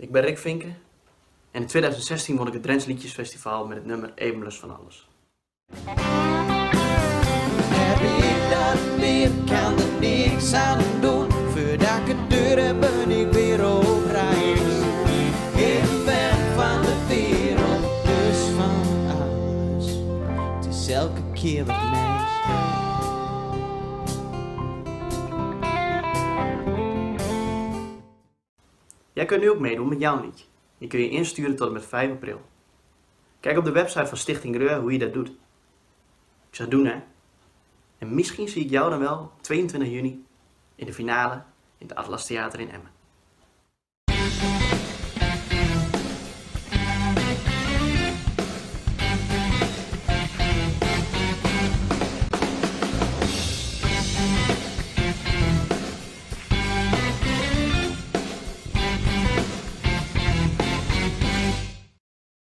Ik ben Rick Vinken en in 2016 won ik het Drents Liedjesfestival met het nummer Evenlus van alles. Heb ik dat weer, kan er niks aan doen. Voordat ik het deur ben ik weer op reis. Ik ben van de wereld, dus van alles. Het is elke keer wat nice. Jij kunt nu ook meedoen met jouw liedje. Die kun je insturen tot en met 5 april. Kijk op de website van Stichting Reur hoe je dat doet. Ik zeg doen hè. En misschien zie ik jou dan wel 22 juni in de finale in het Atlas Theater in Emmen.